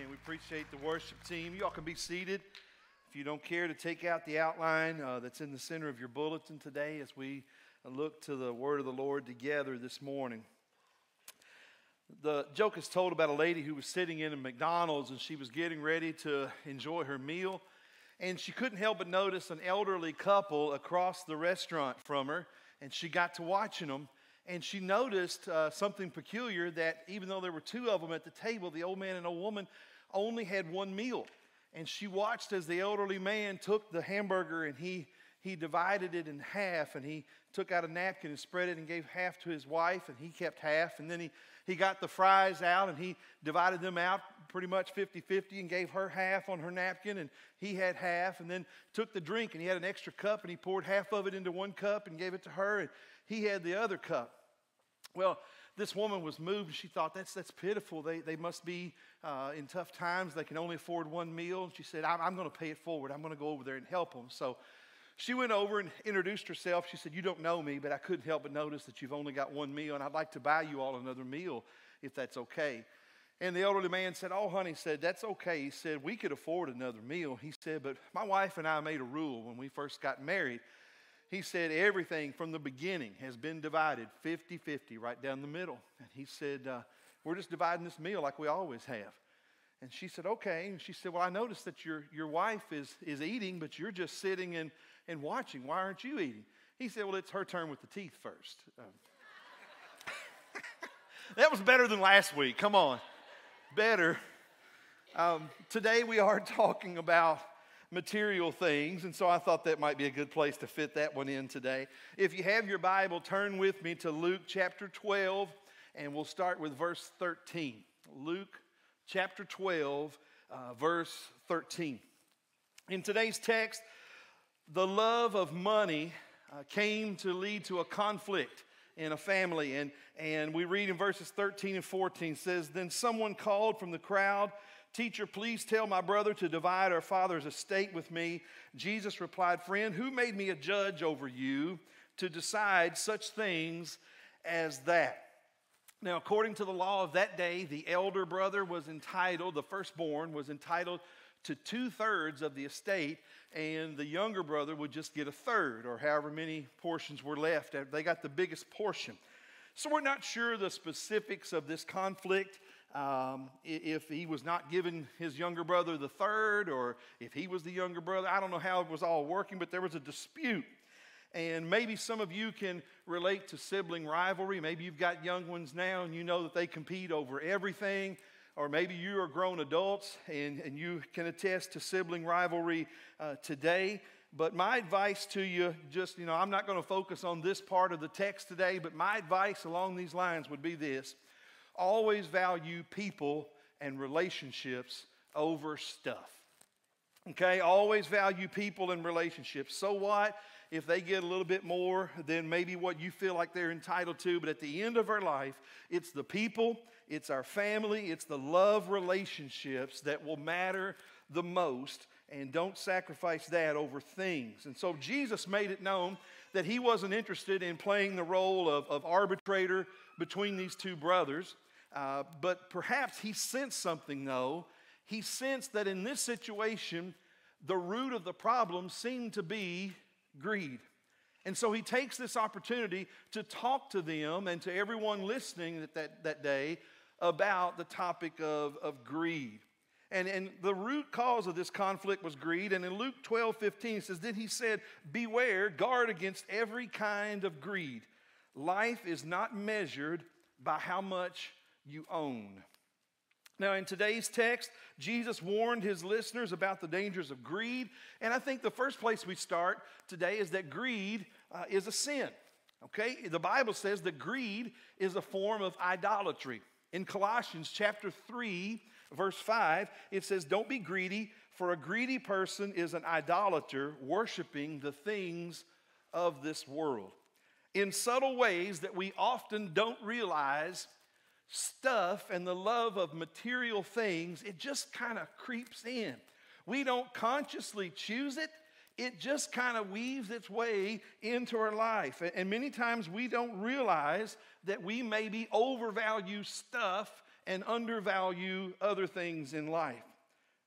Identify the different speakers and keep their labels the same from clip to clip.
Speaker 1: Amen. We appreciate the worship team. You all can be seated. If you don't care to take out the outline uh, that's in the center of your bulletin today as we look to the word of the Lord together this morning. The joke is told about a lady who was sitting in a McDonald's and she was getting ready to enjoy her meal. And she couldn't help but notice an elderly couple across the restaurant from her. And she got to watching them and she noticed uh, something peculiar that even though there were two of them at the table, the old man and old woman only had one meal. And she watched as the elderly man took the hamburger and he, he divided it in half and he took out a napkin and spread it and gave half to his wife and he kept half. And then he, he got the fries out and he divided them out pretty much 50 50 and gave her half on her napkin and he had half. And then took the drink and he had an extra cup and he poured half of it into one cup and gave it to her. And he had the other cup. Well, this woman was moved. She thought, that's, that's pitiful. They, they must be uh, in tough times. They can only afford one meal. And she said, I'm, I'm going to pay it forward. I'm going to go over there and help them. So she went over and introduced herself. She said, You don't know me, but I couldn't help but notice that you've only got one meal, and I'd like to buy you all another meal if that's okay. And the elderly man said, Oh, honey, said, That's okay. He said, We could afford another meal. He said, But my wife and I made a rule when we first got married he said everything from the beginning has been divided 50 50 right down the middle. And he said, uh, We're just dividing this meal like we always have. And she said, Okay. And she said, Well, I noticed that your, your wife is, is eating, but you're just sitting and, and watching. Why aren't you eating? He said, Well, it's her turn with the teeth first. Um, that was better than last week. Come on. Better. Um, today we are talking about material things, and so I thought that might be a good place to fit that one in today. If you have your Bible, turn with me to Luke chapter 12, and we'll start with verse 13. Luke chapter 12, uh, verse 13. In today's text, the love of money uh, came to lead to a conflict in a family. And, and we read in verses 13 and 14 says, Then someone called from the crowd Teacher, please tell my brother to divide our father's estate with me. Jesus replied, Friend, who made me a judge over you to decide such things as that? Now, according to the law of that day, the elder brother was entitled, the firstborn was entitled to two thirds of the estate, and the younger brother would just get a third, or however many portions were left. They got the biggest portion. So, we're not sure the specifics of this conflict. Um, if he was not giving his younger brother the third, or if he was the younger brother, I don't know how it was all working, but there was a dispute. And maybe some of you can relate to sibling rivalry. Maybe you've got young ones now and you know that they compete over everything. Or maybe you are grown adults and, and you can attest to sibling rivalry uh, today. But my advice to you, just, you know, I'm not going to focus on this part of the text today, but my advice along these lines would be this always value people and relationships over stuff. Okay, always value people and relationships. So what if they get a little bit more than maybe what you feel like they're entitled to? But at the end of our life, it's the people, it's our family, it's the love relationships that will matter the most. And don't sacrifice that over things. And so Jesus made it known that he wasn't interested in playing the role of, of arbitrator between these two brothers. Uh, but perhaps he sensed something, though. He sensed that in this situation, the root of the problem seemed to be greed. And so he takes this opportunity to talk to them and to everyone listening that, that, that day about the topic of, of greed. And, and the root cause of this conflict was greed. And in Luke 12 15, it says, Then he said, Beware, guard against every kind of greed. Life is not measured by how much you own. Now, in today's text, Jesus warned his listeners about the dangers of greed. And I think the first place we start today is that greed uh, is a sin. Okay? The Bible says that greed is a form of idolatry. In Colossians chapter 3, verse 5, it says, Don't be greedy, for a greedy person is an idolater, worshiping the things of this world. In subtle ways that we often don't realize, stuff and the love of material things, it just kind of creeps in. We don't consciously choose it, it just kind of weaves its way into our life. And many times we don't realize that we maybe overvalue stuff and undervalue other things in life.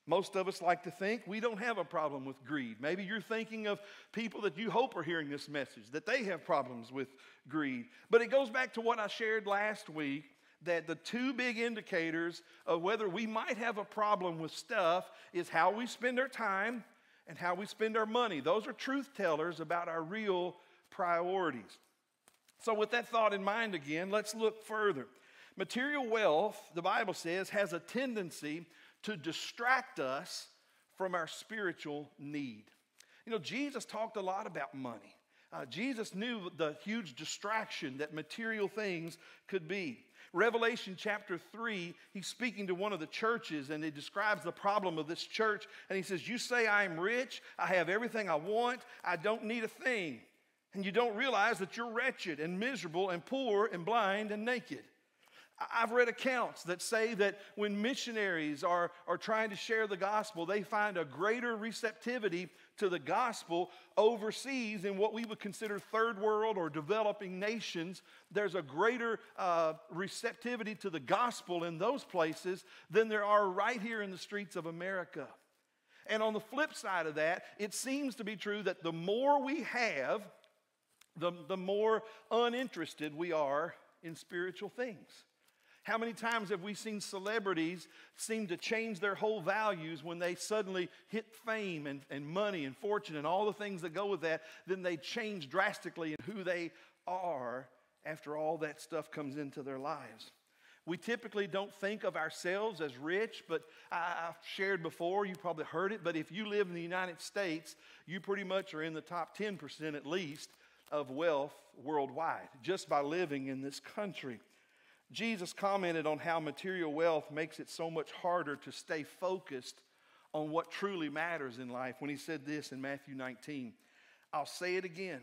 Speaker 1: Most of us like to think we don't have a problem with greed. Maybe you're thinking of people that you hope are hearing this message, that they have problems with greed. But it goes back to what I shared last week that the two big indicators of whether we might have a problem with stuff is how we spend our time and how we spend our money. Those are truth tellers about our real priorities. So, with that thought in mind again, let's look further. Material wealth, the Bible says, has a tendency to distract us from our spiritual need. You know, Jesus talked a lot about money. Uh, Jesus knew the huge distraction that material things could be. Revelation chapter 3, he's speaking to one of the churches and he describes the problem of this church. And he says, You say I am rich, I have everything I want, I don't need a thing. And you don't realize that you're wretched and miserable and poor and blind and naked. I've read accounts that say that when missionaries are, are trying to share the gospel, they find a greater receptivity to the gospel overseas in what we would consider third world or developing nations. There's a greater uh, receptivity to the gospel in those places than there are right here in the streets of America. And on the flip side of that, it seems to be true that the more we have, the, the more uninterested we are in spiritual things. How many times have we seen celebrities seem to change their whole values when they suddenly hit fame and, and money and fortune and all the things that go with that? Then they change drastically in who they are after all that stuff comes into their lives. We typically don't think of ourselves as rich, but I've shared before, you probably heard it, but if you live in the United States, you pretty much are in the top 10% at least of wealth worldwide just by living in this country. Jesus commented on how material wealth makes it so much harder to stay focused on what truly matters in life when he said this in Matthew 19. I'll say it again.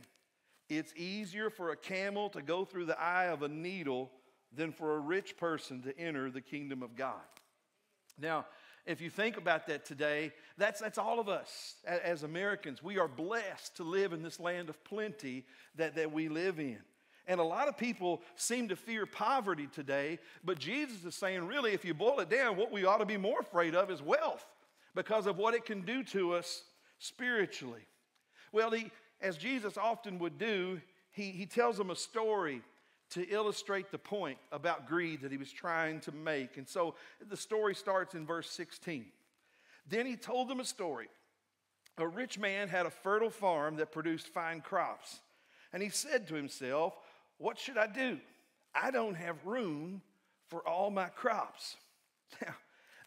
Speaker 1: It's easier for a camel to go through the eye of a needle than for a rich person to enter the kingdom of God. Now, if you think about that today, that's, that's all of us as Americans. We are blessed to live in this land of plenty that, that we live in. And a lot of people seem to fear poverty today, but Jesus is saying, really, if you boil it down, what we ought to be more afraid of is wealth because of what it can do to us spiritually. Well, he, as Jesus often would do, he, he tells them a story to illustrate the point about greed that he was trying to make. And so the story starts in verse 16. Then he told them a story. A rich man had a fertile farm that produced fine crops. And he said to himself, what should I do? I don't have room for all my crops. Now,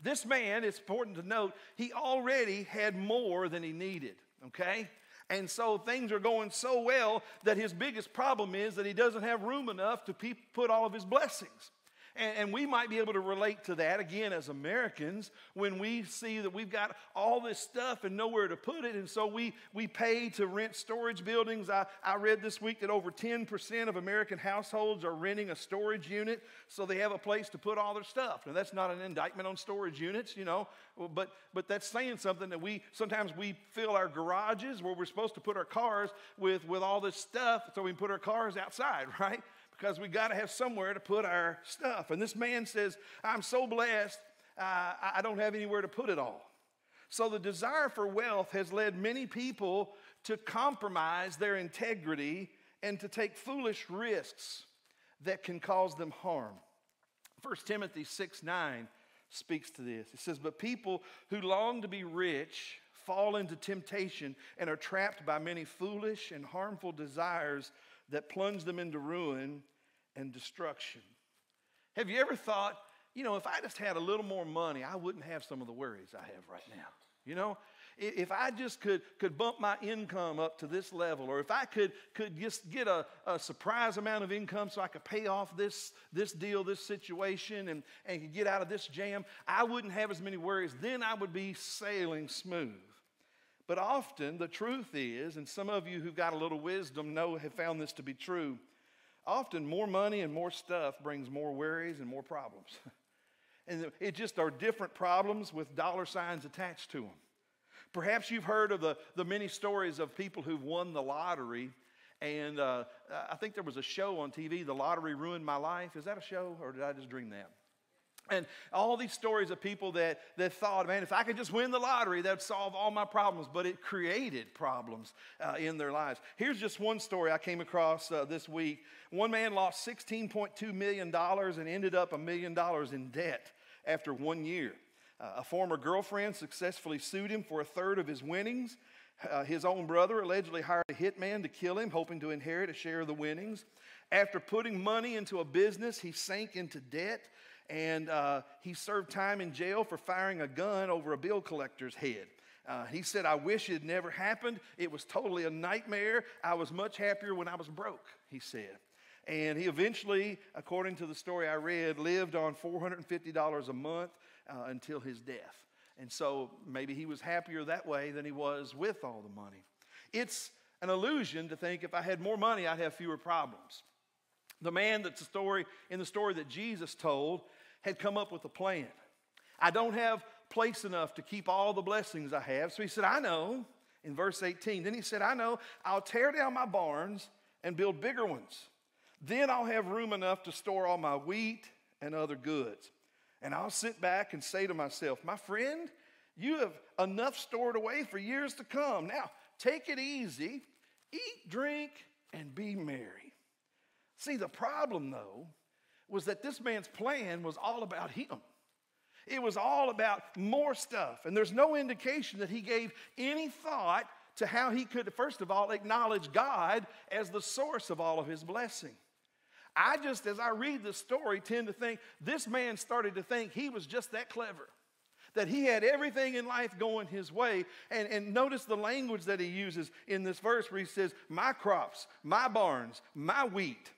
Speaker 1: this man, it's important to note, he already had more than he needed, okay? And so things are going so well that his biggest problem is that he doesn't have room enough to put all of his blessings. And, and, we might be able to relate to that again as Americans when we see that we've got all this stuff and nowhere to put it. And so we, we pay to rent storage buildings. I, I read this week that over 10% of American households are renting a storage unit so they have a place to put all their stuff. Now, that's not an indictment on storage units, you know, but, but that's saying something that we sometimes we fill our garages where we're supposed to put our cars with, with all this stuff so we can put our cars outside, right? Because we got to have somewhere to put our stuff. And this man says, I'm so blessed, uh, I don't have anywhere to put it all. So the desire for wealth has led many people to compromise their integrity and to take foolish risks that can cause them harm. 1 Timothy 6 9 speaks to this. It says, But people who long to be rich fall into temptation and are trapped by many foolish and harmful desires that plunge them into ruin and destruction. Have you ever thought, you know, if I just had a little more money, I wouldn't have some of the worries I have right now? You know, if I just could, could bump my income up to this level, or if I could, could just get a, a surprise amount of income so I could pay off this, this deal, this situation, and, and get out of this jam, I wouldn't have as many worries. Then I would be sailing smooth. But often the truth is, and some of you who've got a little wisdom know have found this to be true, often more money and more stuff brings more worries and more problems. and it just are different problems with dollar signs attached to them. Perhaps you've heard of the, the many stories of people who've won the lottery. And uh, I think there was a show on TV, The Lottery Ruined My Life. Is that a show, or did I just dream that? And all these stories of people that, that thought, man, if I could just win the lottery, that would solve all my problems. But it created problems uh, in their lives. Here's just one story I came across uh, this week. One man lost $16.2 million and ended up a million dollars in debt after one year. Uh, a former girlfriend successfully sued him for a third of his winnings. Uh, his own brother allegedly hired a hitman to kill him, hoping to inherit a share of the winnings. After putting money into a business, he sank into debt and uh, he served time in jail for firing a gun over a bill collector's head. Uh, he said, I wish it never happened. It was totally a nightmare. I was much happier when I was broke, he said. And he eventually, according to the story I read, lived on $450 a month uh, until his death. And so maybe he was happier that way than he was with all the money. It's an illusion to think if I had more money, I'd have fewer problems. The man that's the story in the story that Jesus told had come up with a plan. I don't have place enough to keep all the blessings I have. So he said, I know, in verse 18. Then he said, I know, I'll tear down my barns and build bigger ones. Then I'll have room enough to store all my wheat and other goods. And I'll sit back and say to myself, My friend, you have enough stored away for years to come. Now, take it easy, eat, drink, and be merry. See, the problem, though, was that this man's plan was all about him. It was all about more stuff. And there's no indication that he gave any thought to how he could, first of all, acknowledge God as the source of all of his blessing. I just, as I read the story, tend to think this man started to think he was just that clever, that he had everything in life going his way. And, and notice the language that he uses in this verse where he says, My crops, my barns, my wheat.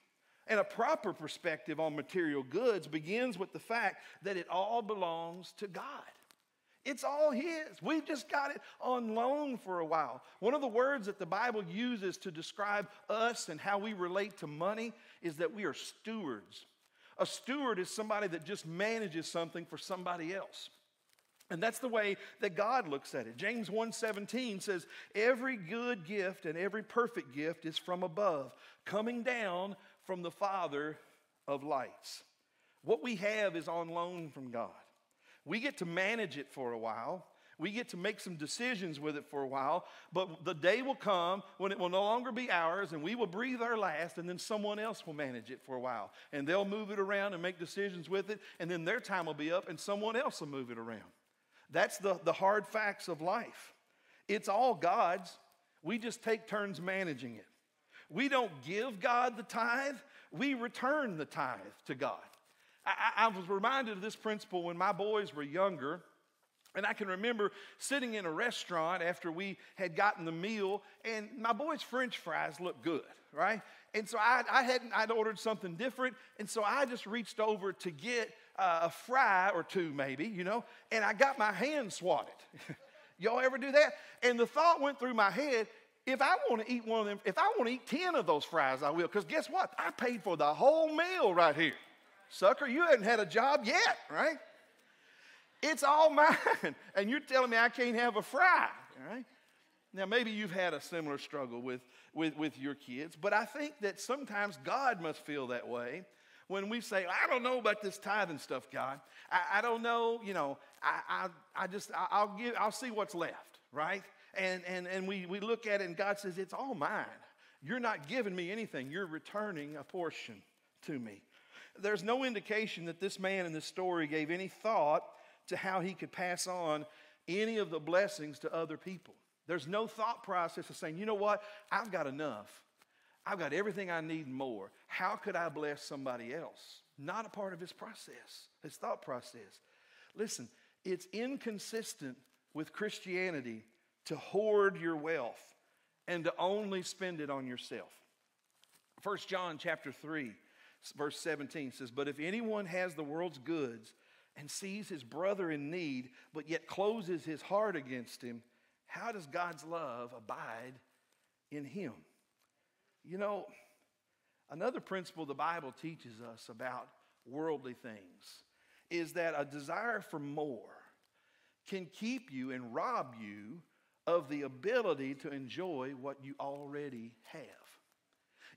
Speaker 1: And a proper perspective on material goods begins with the fact that it all belongs to God. It's all His. We've just got it on loan for a while. One of the words that the Bible uses to describe us and how we relate to money is that we are stewards. A steward is somebody that just manages something for somebody else. And that's the way that God looks at it. James 1:17 says, "Every good gift and every perfect gift is from above, coming down from the Father of lights. What we have is on loan from God. We get to manage it for a while. We get to make some decisions with it for a while, but the day will come when it will no longer be ours and we will breathe our last, and then someone else will manage it for a while. And they'll move it around and make decisions with it, and then their time will be up and someone else will move it around. That's the, the hard facts of life. It's all God's. We just take turns managing it. We don't give God the tithe, we return the tithe to God. I, I, was reminded of this principle when my boys were younger. And I can remember sitting in a restaurant after we had gotten the meal, and my boys' French fries looked good, right? And so I, I hadn't, I'd ordered something different, and so I just reached over to get uh, a fry or two, maybe, you know, and I got my hand swatted. Y'all ever do that? And the thought went through my head if I want to eat one of them, if I want to eat 10 of those fries, I will. Because guess what? I paid for the whole meal right here. Sucker, you hadn't had a job yet, right? It's all mine. And you're telling me I can't have a fry, right? Now, maybe you've had a similar struggle with, with, with your kids, but I think that sometimes God must feel that way when we say, I don't know about this tithing stuff, God. I, I don't know, you know, I, I, I just, I, I'll, give, I'll see what's left, right? And, and, and we, we look at it and God says, It's all mine. You're not giving me anything, you're returning a portion to me. There's no indication that this man in this story gave any thought to how he could pass on any of the blessings to other people. There's no thought process of saying, you know what, I've got enough. I've got everything I need more. How could I bless somebody else? Not a part of his process, his thought process. Listen, it's inconsistent with Christianity to hoard your wealth and to only spend it on yourself. 1 John chapter 3 verse 17 says, "But if anyone has the world's goods and sees his brother in need, but yet closes his heart against him, how does God's love abide in him?" You know, another principle the Bible teaches us about worldly things is that a desire for more can keep you and rob you of the ability to enjoy what you already have.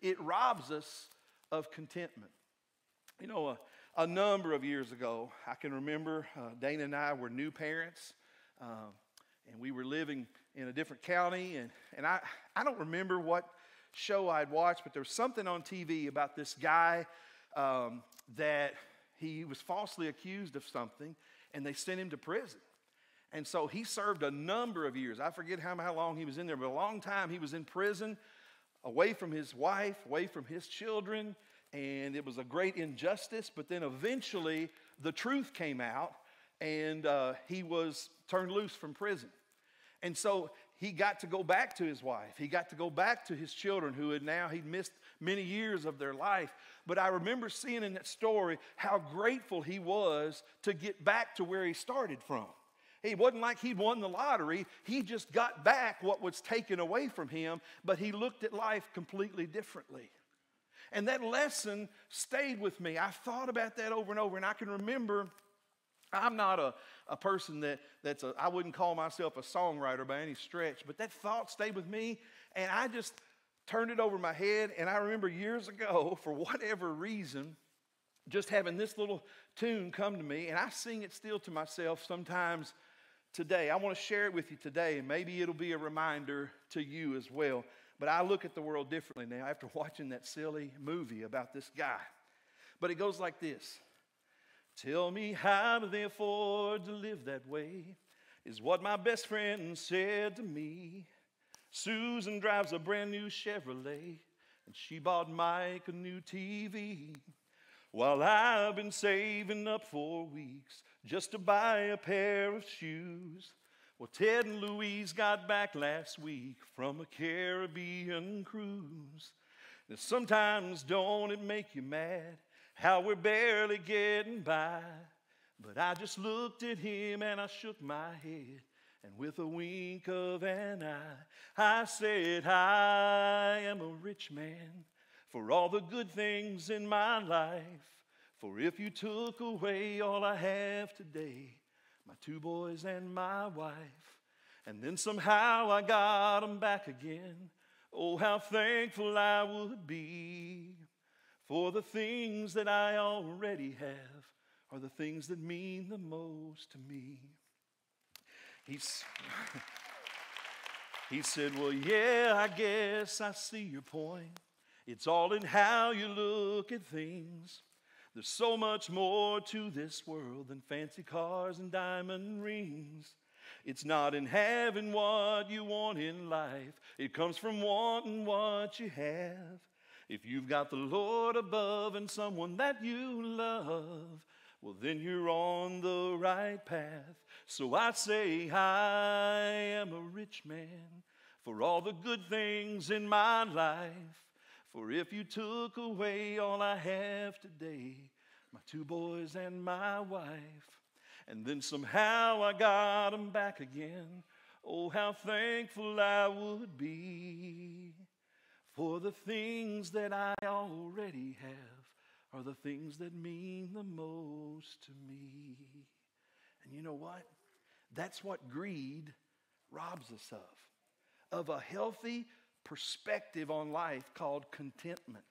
Speaker 1: It robs us of contentment. You know, a, a number of years ago, I can remember uh, Dana and I were new parents, uh, and we were living in a different county. And, and I, I don't remember what show I'd watched, but there was something on TV about this guy um, that he was falsely accused of something, and they sent him to prison. And so he served a number of years. I forget how, how long he was in there, but a long time he was in prison, away from his wife, away from his children, and it was a great injustice. But then eventually the truth came out, and uh, he was turned loose from prison. And so he got to go back to his wife. He got to go back to his children who had now, he'd missed many years of their life. But I remember seeing in that story how grateful he was to get back to where he started from. It wasn't like he'd won the lottery. He just got back what was taken away from him, but he looked at life completely differently. And that lesson stayed with me. I thought about that over and over, and I can remember I'm not a, a person that, that's a, I wouldn't call myself a songwriter by any stretch, but that thought stayed with me, and I just turned it over my head. And I remember years ago, for whatever reason, just having this little tune come to me, and I sing it still to myself sometimes today. I want to share it with you today, and maybe it'll be a reminder to you as well. But I look at the world differently now after watching that silly movie about this guy. But it goes like this Tell me how do they afford to live that way? Is what my best friend said to me. Susan drives a brand new Chevrolet, and she bought Mike a new TV. While I've been saving up for weeks just to buy a pair of shoes. Well, Ted and Louise got back last week from a Caribbean cruise. Now, sometimes don't it make you mad how we're barely getting by? But I just looked at him and I shook my head. And with a wink of an eye, I said, I am a rich man for all the good things in my life. For if you took away all I have today, my two boys and my wife, and then somehow I got them back again, oh, how thankful I would be. For the things that I already have are the things that mean the most to me. He's, he said, Well, yeah, I guess I see your point. It's all in how you look at things. There's so much more to this world than fancy cars and diamond rings. It's not in having what you want in life, it comes from wanting what you have. If you've got the Lord above and someone that you love, well, then you're on the right path. So I say, I am a rich man for all the good things in my life. For if you took away all I have today, my two boys and my wife, and then somehow I got them back again, oh, how thankful I would be. For the things that I already have are the things that mean the most to me. And you know what? That's what greed robs us of, of a healthy, perspective on life called contentment.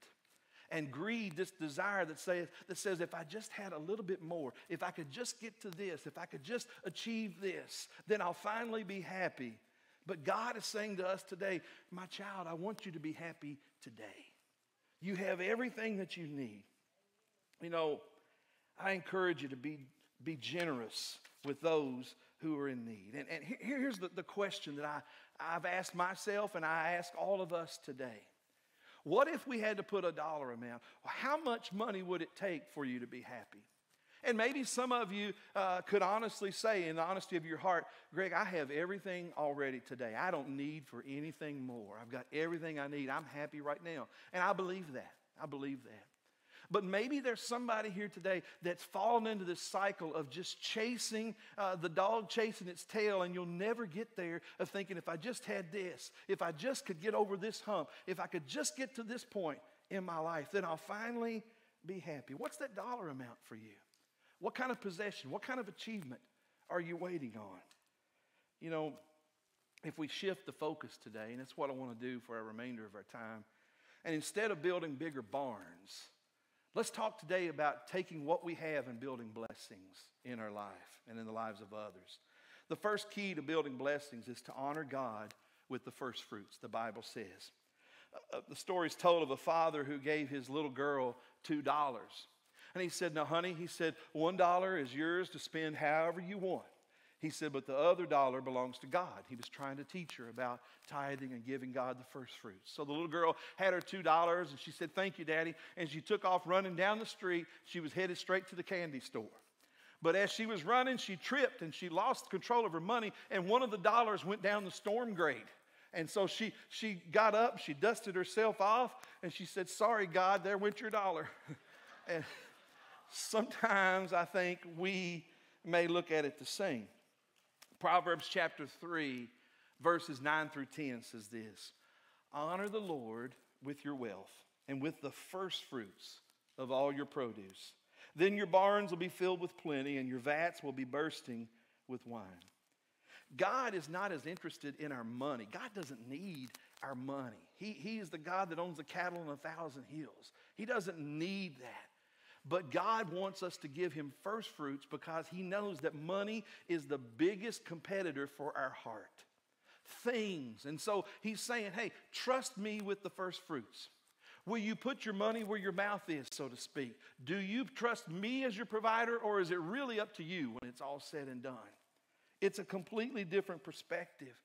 Speaker 1: And greed, this desire that says, that says, if I just had a little bit more, if I could just get to this, if I could just achieve this, then I'll finally be happy. But God is saying to us today, my child, I want you to be happy today. You have everything that you need. You know, I encourage you to be, be generous with those who are in need. And, and here's the, the question that I, I've asked myself and I ask all of us today. What if we had to put a dollar amount? How much money would it take for you to be happy? And maybe some of you uh, could honestly say, in the honesty of your heart, Greg, I have everything already today. I don't need for anything more. I've got everything I need. I'm happy right now. And I believe that. I believe that. But maybe there's somebody here today that's fallen into this cycle of just chasing uh, the dog chasing its tail, and you'll never get there of thinking, if I just had this, if I just could get over this hump, if I could just get to this point in my life, then I'll finally be happy. What's that dollar amount for you? What kind of possession, what kind of achievement are you waiting on? You know, if we shift the focus today, and that's what I want to do for our remainder of our time, and instead of building bigger barns, Let's talk today about taking what we have and building blessings in our life and in the lives of others. The first key to building blessings is to honor God with the first fruits, the Bible says. Uh, uh the story is told of a father who gave his little girl $2. And he said, Now, honey, he said, $1 is yours to spend however you want. He said, but the other dollar belongs to God. He was trying to teach her about tithing and giving God the first fruits. So the little girl had her $2 and she said, Thank you, Daddy. And she took off running down the street. She was headed straight to the candy store. But as she was running, she tripped and she lost control of her money, and one of the dollars went down the storm grate. And so she, she got up, she dusted herself off, and she said, Sorry, God, there went your dollar. and sometimes I think we may look at it the same. Proverbs chapter 3, verses 9 through 10 says this Honor the Lord with your wealth and with the first fruits of all your produce. Then your barns will be filled with plenty, and your vats will be bursting with wine. God is not as interested in our money. God doesn't need our money. He, he is the God that owns the cattle on a thousand hills. He doesn't need that. But God wants us to give Him first fruits because He knows that money is the biggest competitor for our heart. Things. And so He's saying, hey, trust me with the first fruits. Will you put your money where your mouth is, so to speak? Do you trust me as your provider, or is it really up to you when it's all said and done? It's a completely different perspective.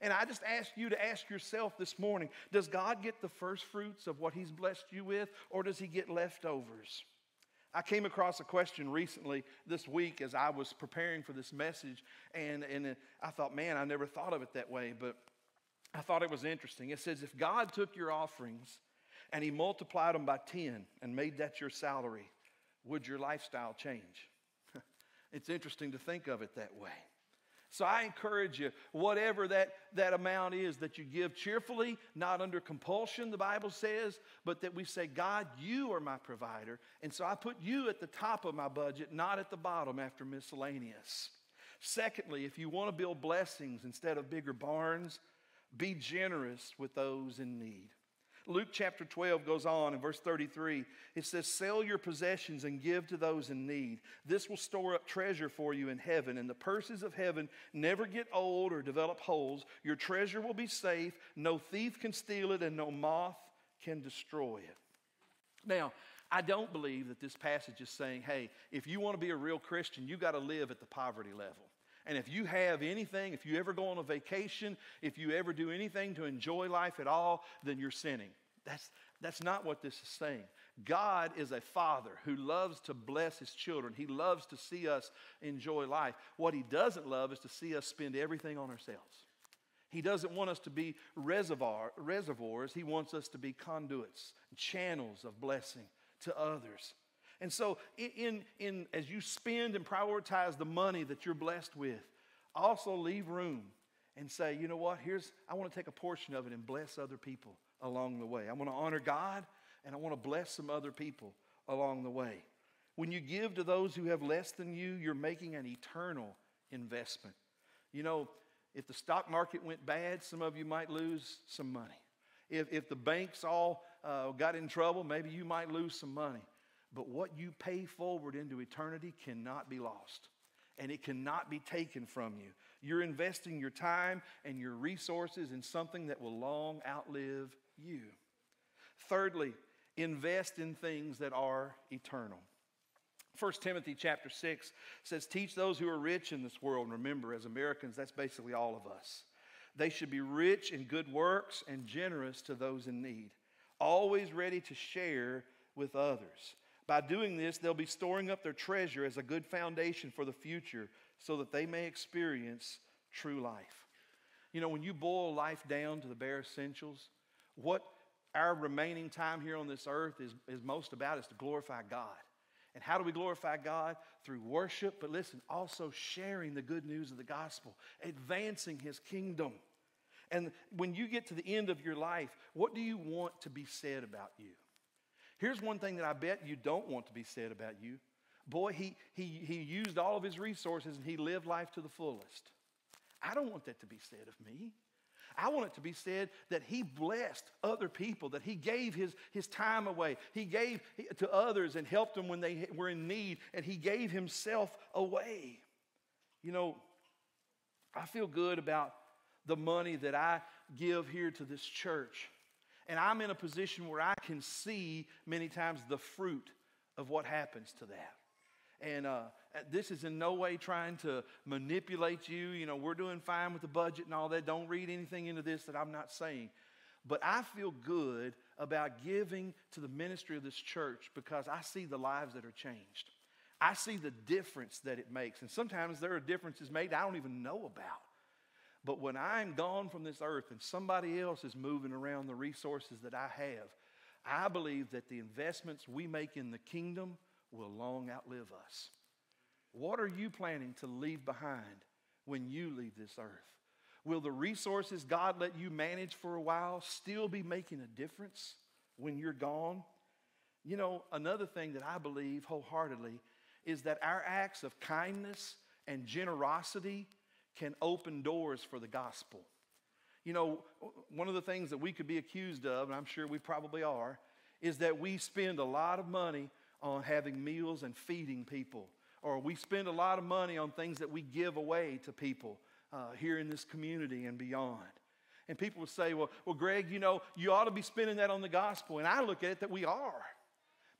Speaker 1: And I just ask you to ask yourself this morning does God get the first fruits of what He's blessed you with, or does He get leftovers? I came across a question recently this week as I was preparing for this message, and, and I thought, man, I never thought of it that way, but I thought it was interesting. It says, if God took your offerings and He multiplied them by 10 and made that your salary, would your lifestyle change? it's interesting to think of it that way. So I encourage you, whatever that, that amount is, that you give cheerfully, not under compulsion, the Bible says, but that we say, God, you are my provider. And so I put you at the top of my budget, not at the bottom after miscellaneous. Secondly, if you want to build blessings instead of bigger barns, be generous with those in need. Luke chapter 12 goes on in verse 33. It says, Sell your possessions and give to those in need. This will store up treasure for you in heaven, and the purses of heaven never get old or develop holes. Your treasure will be safe. No thief can steal it, and no moth can destroy it. Now, I don't believe that this passage is saying, hey, if you want to be a real Christian, you got to live at the poverty level. And if you have anything, if you ever go on a vacation, if you ever do anything to enjoy life at all, then you're sinning. That's, that's not what this is saying. God is a father who loves to bless his children. He loves to see us enjoy life. What he doesn't love is to see us spend everything on ourselves. He doesn't want us to be reservoir, reservoirs. He wants us to be conduits, channels of blessing to others. And so, in, in, as you spend and prioritize the money that you're blessed with, also leave room and say, you know what, here's, I want to take a portion of it and bless other people along the way. I want to honor God and I want to bless some other people along the way. When you give to those who have less than you, you're making an eternal investment. You know, if the stock market went bad, some of you might lose some money. If, if the banks all uh, got in trouble, maybe you might lose some money. But what you pay forward into eternity cannot be lost and it cannot be taken from you. You're investing your time and your resources in something that will long outlive you. Thirdly, invest in things that are eternal. 1 Timothy chapter 6 says, Teach those who are rich in this world. And remember, as Americans, that's basically all of us. They should be rich in good works and generous to those in need, always ready to share with others. By doing this, they'll be storing up their treasure as a good foundation for the future so that they may experience true life. You know, when you boil life down to the bare essentials, what our remaining time here on this earth is, is most about is to glorify God. And how do we glorify God? Through worship, but listen, also sharing the good news of the gospel, advancing his kingdom. And when you get to the end of your life, what do you want to be said about you? Here's one thing that I bet you don't want to be said about you. Boy, he, he, he used all of his resources and he lived life to the fullest. I don't want that to be said of me. I want it to be said that he blessed other people, that he gave his, his time away. He gave to others and helped them when they were in need, and he gave himself away. You know, I feel good about the money that I give here to this church. And I'm in a position where I can see many times the fruit of what happens to that. And uh, this is in no way trying to manipulate you. You know, we're doing fine with the budget and all that. Don't read anything into this that I'm not saying. But I feel good about giving to the ministry of this church because I see the lives that are changed. I see the difference that it makes. And sometimes there are differences made I don't even know about. But when I'm gone from this earth and somebody else is moving around the resources that I have, I believe that the investments we make in the kingdom will long outlive us. What are you planning to leave behind when you leave this earth? Will the resources God let you manage for a while still be making a difference when you're gone? You know, another thing that I believe wholeheartedly is that our acts of kindness and generosity can open doors for the gospel. You know, one of the things that we could be accused of, and I'm sure we probably are, is that we spend a lot of money on having meals and feeding people. Or we spend a lot of money on things that we give away to people uh, here in this community and beyond. And people would say, well, well, Greg, you know, you ought to be spending that on the gospel. And I look at it that we are.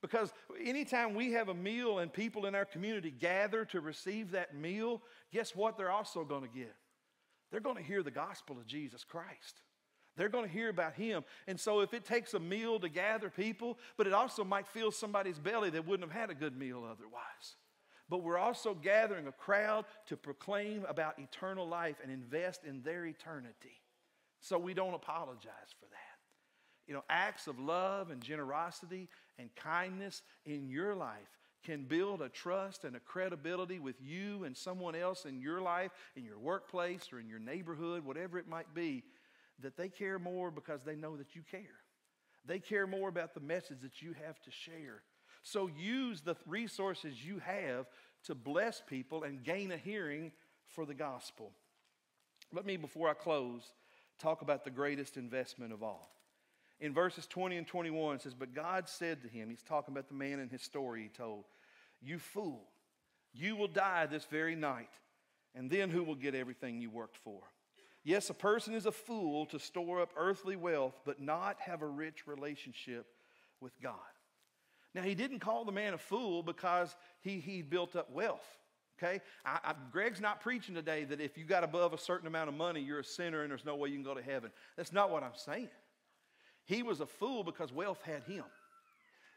Speaker 1: Because anytime we have a meal and people in our community gather to receive that meal, guess what they're also going to get? They're going to hear the gospel of Jesus Christ. They're going to hear about him. And so, if it takes a meal to gather people, but it also might fill somebody's belly that wouldn't have had a good meal otherwise. But we're also gathering a crowd to proclaim about eternal life and invest in their eternity. So, we don't apologize for that you know, acts of love and generosity and kindness in your life can build a trust and a credibility with you and someone else in your life, in your workplace or in your neighborhood, whatever it might be, that they care more because they know that you care. They care more about the message that you have to share. So use the resources you have to bless people and gain a hearing for the gospel. Let me, before I close, talk about the greatest investment of all in verses 20 and 21, it says, But God said to him, He's talking about the man in his story he told, You fool, you will die this very night, and then who will get everything you worked for? Yes, a person is a fool to store up earthly wealth, but not have a rich relationship with God. Now, he didn't call the man a fool because he, he built up wealth. Okay? I, I, Greg's not preaching today that if you got above a certain amount of money, you're a sinner and there's no way you can go to heaven. That's not what I'm saying. He was a fool because wealth had him.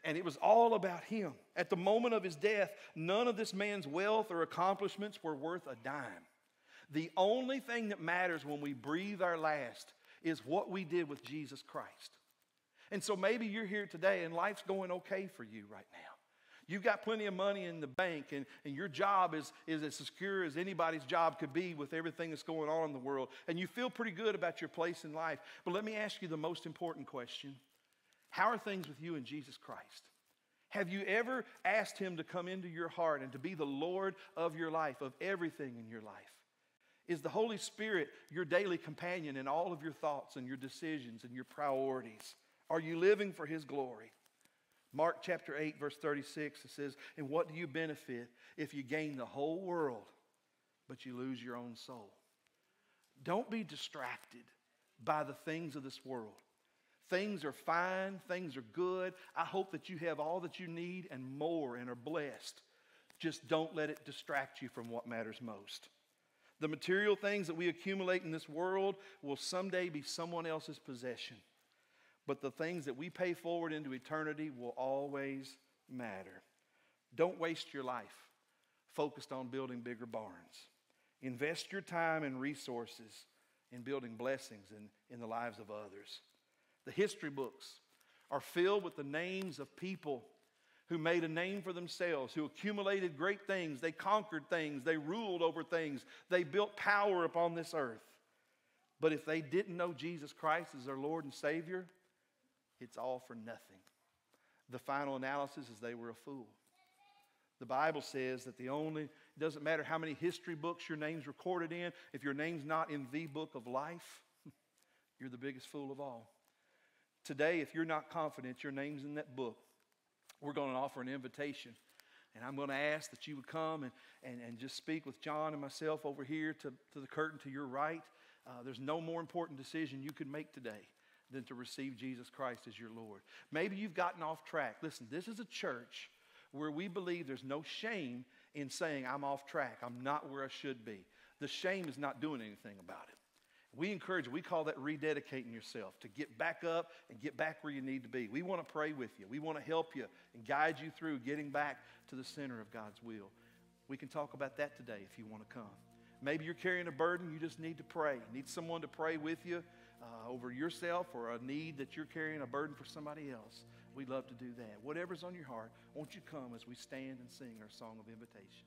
Speaker 1: And it was all about him. At the moment of his death, none of this man's wealth or accomplishments were worth a dime. The only thing that matters when we breathe our last is what we did with Jesus Christ. And so maybe you're here today and life's going okay for you right now. You've got plenty of money in the bank, and, and your job is, is as secure as anybody's job could be with everything that's going on in the world. And you feel pretty good about your place in life. But let me ask you the most important question How are things with you in Jesus Christ? Have you ever asked Him to come into your heart and to be the Lord of your life, of everything in your life? Is the Holy Spirit your daily companion in all of your thoughts and your decisions and your priorities? Are you living for His glory? Mark chapter 8, verse 36, it says, And what do you benefit if you gain the whole world, but you lose your own soul? Don't be distracted by the things of this world. Things are fine, things are good. I hope that you have all that you need and more and are blessed. Just don't let it distract you from what matters most. The material things that we accumulate in this world will someday be someone else's possession but the things that we pay forward into eternity will always matter. Don't waste your life focused on building bigger barns. Invest your time and resources in building blessings in, in the lives of others. The history books are filled with the names of people who made a name for themselves, who accumulated great things, they conquered things, they ruled over things, they built power upon this earth. But if they didn't know Jesus Christ as their Lord and Savior, it's all for nothing. The final analysis is they were a fool. The Bible says that the only, it doesn't matter how many history books your name's recorded in, if your name's not in the book of life, You're the biggest fool of all. Today, if you're not confident your name's in that book, we're going to offer an invitation. And I'm going to ask that you would come and, and, and just speak with John and myself over here to, to the curtain to your right. Uh, there's no more important decision you could make today than to receive Jesus Christ as your Lord. Maybe you've gotten off track. Listen, this is a church where we believe there's no shame in saying, I'm off track, I'm not where I should be. The shame is not doing anything about it. We encourage, we call that rededicating yourself to get back up and get back where you need to be. We want to pray with you. We want to help you and guide you through getting back to the center of God's will. We can talk about that today if you want to come. Maybe you're carrying a burden, you just need to pray. Need someone to pray with you uh, over yourself or a need that you're carrying a burden for somebody else. We'd love to do that. Whatever's on your heart, won't you come as we stand and sing our song of invitation?